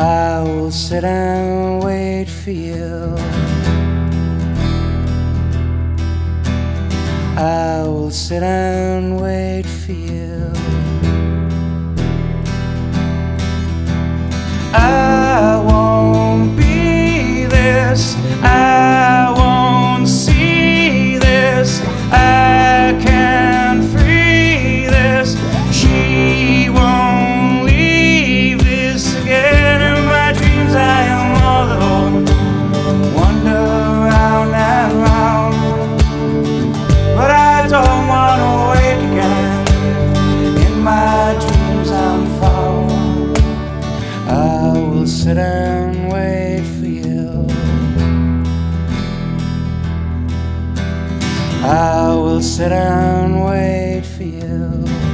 I will sit and wait for you. I will sit and wait for you. I won't be this. I sit and wait for you. I will sit and wait for you.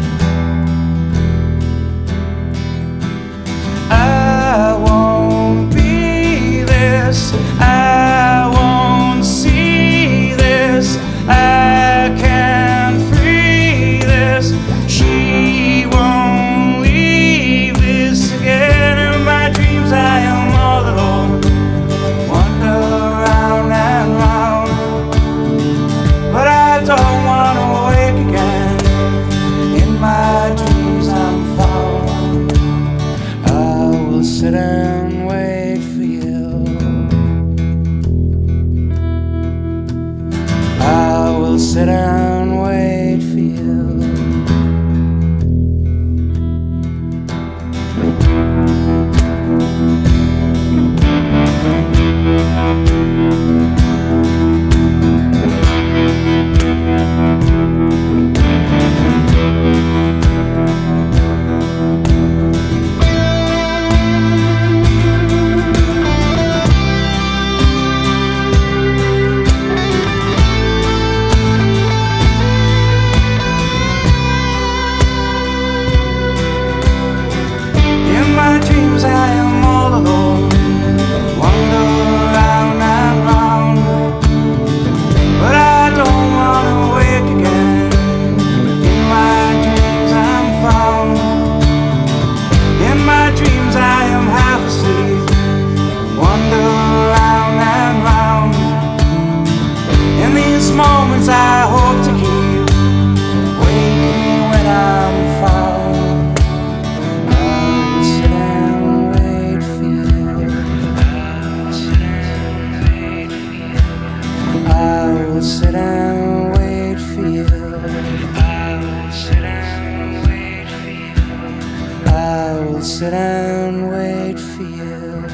sit and wait for you.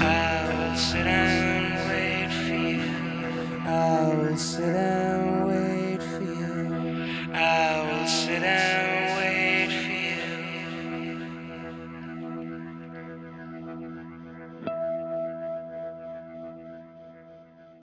I will sit and wait for you. I will sit and